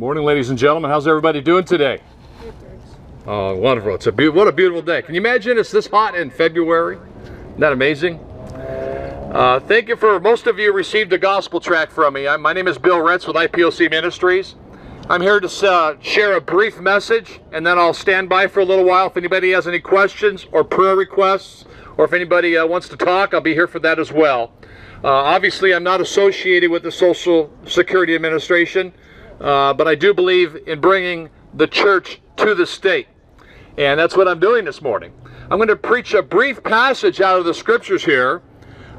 Morning, ladies and gentlemen. How's everybody doing today? Oh, wonderful. It's a be- what a beautiful day. Can you imagine it's this hot in February? Isn't that amazing? Uh, thank you for most of you received a gospel track from me. I'm, my name is Bill Rhetts with IPOC Ministries. I'm here to uh, share a brief message and then I'll stand by for a little while if anybody has any questions or prayer requests or if anybody uh, wants to talk, I'll be here for that as well. Uh, obviously, I'm not associated with the Social Security Administration, uh, but I do believe in bringing the church to the state. And that's what I'm doing this morning. I'm going to preach a brief passage out of the scriptures here.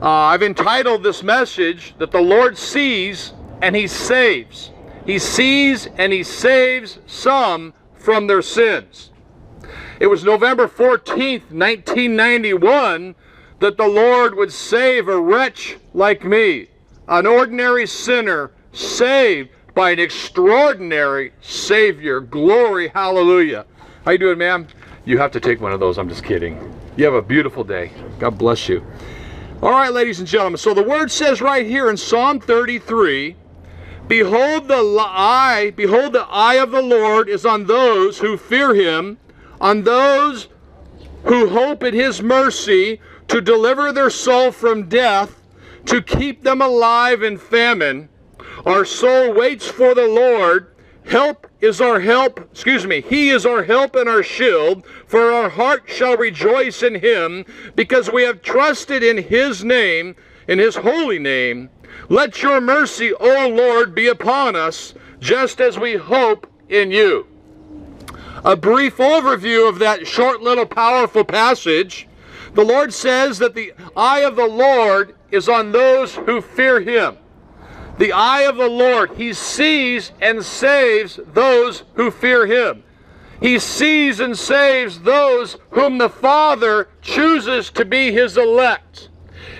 Uh, I've entitled this message that the Lord sees and he saves. He sees and he saves some from their sins. It was November 14th, 1991 that the Lord would save a wretch like me, an ordinary sinner saved by an extraordinary Savior. Glory, hallelujah. How you doing, ma'am? You have to take one of those. I'm just kidding. You have a beautiful day. God bless you. All right, ladies and gentlemen. So the word says right here in Psalm 33, Behold the eye, behold the eye of the Lord is on those who fear him, on those who hope in his mercy, to deliver their soul from death, to keep them alive in famine. Our soul waits for the Lord. Help is our help, excuse me, He is our help and our shield, for our heart shall rejoice in Him, because we have trusted in His name, in His holy name. Let your mercy, O Lord, be upon us, just as we hope in you. A brief overview of that short little powerful passage. The Lord says that the eye of the Lord is on those who fear him. The eye of the Lord, he sees and saves those who fear him. He sees and saves those whom the Father chooses to be his elect.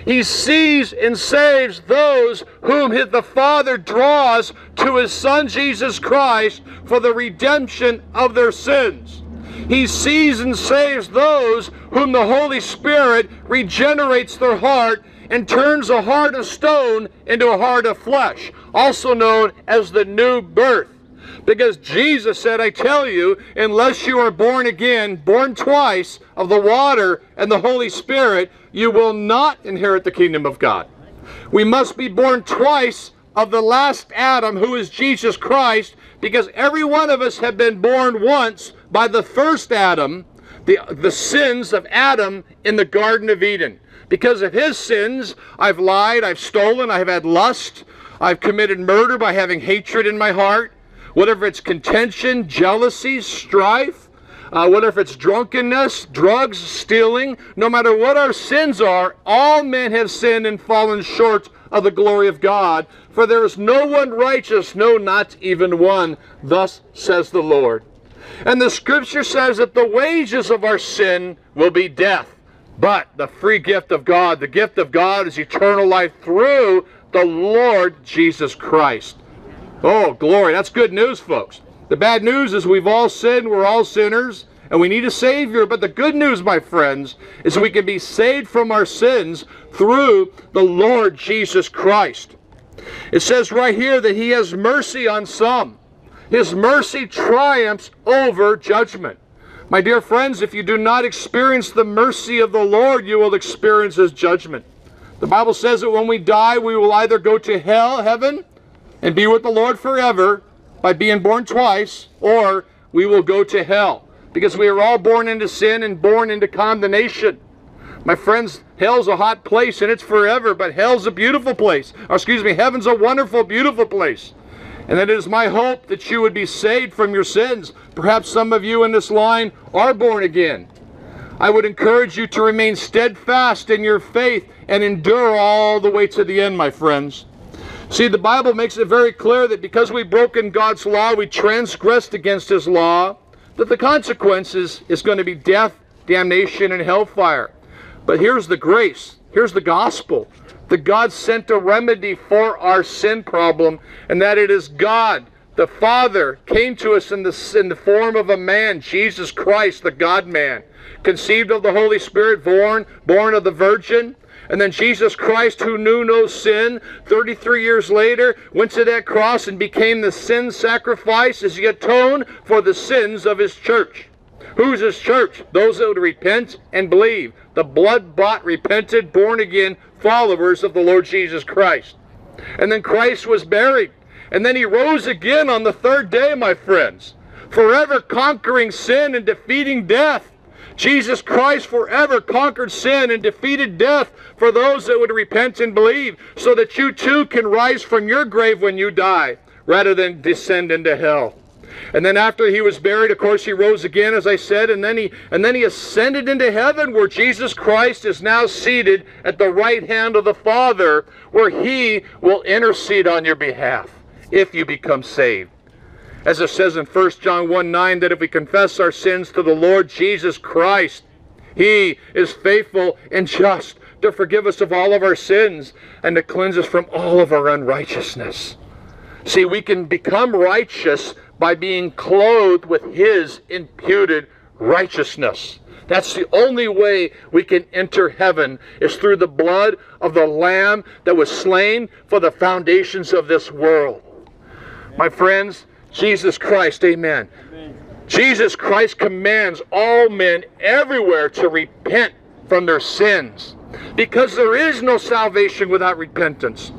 He sees and saves those whom the Father draws to his Son Jesus Christ for the redemption of their sins. He sees and saves those whom the Holy Spirit regenerates their heart and turns a heart of stone into a heart of flesh, also known as the new birth. Because Jesus said, I tell you, unless you are born again, born twice of the water and the Holy Spirit, you will not inherit the kingdom of God. We must be born twice of the last Adam, who is Jesus Christ, because every one of us have been born once by the first Adam, the, the sins of Adam in the Garden of Eden. Because of his sins, I've lied, I've stolen, I've had lust, I've committed murder by having hatred in my heart. Whatever it's contention, jealousy, strife, uh, whatever it's drunkenness, drugs, stealing, no matter what our sins are, all men have sinned and fallen short of the glory of God. For there is no one righteous, no, not even one. Thus says the Lord. And the scripture says that the wages of our sin will be death. But the free gift of God, the gift of God is eternal life through the Lord Jesus Christ. Oh, glory. That's good news, folks. The bad news is we've all sinned, we're all sinners, and we need a Savior. But the good news, my friends, is we can be saved from our sins through the Lord Jesus Christ. It says right here that He has mercy on some. His mercy triumphs over judgment. My dear friends, if you do not experience the mercy of the Lord, you will experience His judgment. The Bible says that when we die, we will either go to hell, heaven, and be with the Lord forever by being born twice, or we will go to hell because we are all born into sin and born into condemnation. My friends, hell's a hot place and it's forever, but hell's a beautiful place. Or excuse me, heaven's a wonderful, beautiful place. And it is my hope that you would be saved from your sins. Perhaps some of you in this line are born again. I would encourage you to remain steadfast in your faith and endure all the way to the end, my friends. See, the Bible makes it very clear that because we've broken God's law, we transgressed against His law, that the consequences is going to be death, damnation, and hellfire. But here's the grace. Here's the gospel that God sent a remedy for our sin problem, and that it is God, the Father, came to us in the, in the form of a man, Jesus Christ, the God man, conceived of the Holy Spirit, born, born of the Virgin, And then Jesus Christ, who knew no sin, 33 years later, went to that cross and became the sin sacrifice as he atoned for the sins of his church. Who's his church? Those that would repent and believe. The blood bought, repented, born again followers of the Lord Jesus Christ. And then Christ was buried. And then he rose again on the third day, my friends, forever conquering sin and defeating death. Jesus Christ forever conquered sin and defeated death for those that would repent and believe, so that you too can rise from your grave when you die, rather than descend into hell. And then after he was buried, of course, he rose again, as I said, and then he and then he ascended into heaven, where Jesus Christ is now seated at the right hand of the Father, where he will intercede on your behalf if you become saved. As it says in 1 John 1 9, that if we confess our sins to the Lord Jesus Christ, he is faithful and just to forgive us of all of our sins and to cleanse us from all of our unrighteousness. See, we can become righteous by being clothed with His imputed righteousness. That's the only way we can enter heaven is through the blood of the Lamb that was slain for the foundations of this world. My friends, Jesus Christ, amen. amen. Jesus Christ commands all men everywhere to repent from their sins because there is no salvation without repentance.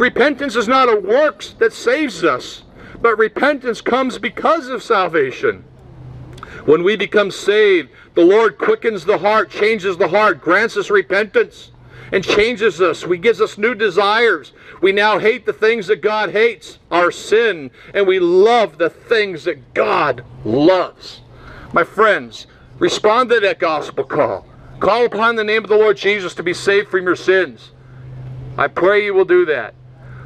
Repentance is not a works that saves us, but repentance comes because of salvation. When we become saved, the Lord quickens the heart, changes the heart, grants us repentance, and changes us. He gives us new desires. We now hate the things that God hates, our sin, and we love the things that God loves. My friends, respond to that gospel call. Call upon the name of the Lord Jesus to be saved from your sins. I pray you will do that.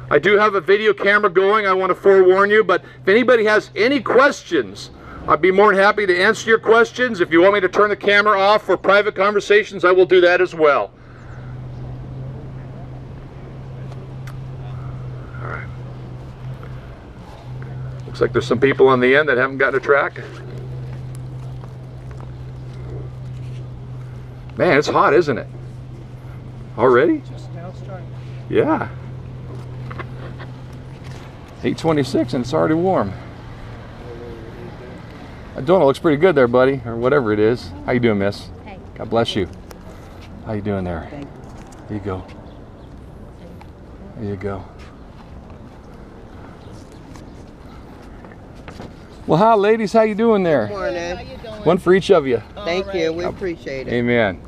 I do have a video camera going, I want to forewarn you, but if anybody has any questions, I'd be more than happy to answer your questions. If you want me to turn the camera off for private conversations, I will do that as well. All right. Looks like there's some people on the end that haven't gotten a track. Man, it's hot, isn't it? Already? Just now starting. Yeah. 826 and it's already warm. That donut looks pretty good there, buddy, or whatever it is. How you doing, miss? Hey. God bless you. How you doing there? Thank There you go. There you go. Well, hi, ladies. How you doing there? Morning. How you doing? One for each of you. Thank you. We appreciate it. Amen.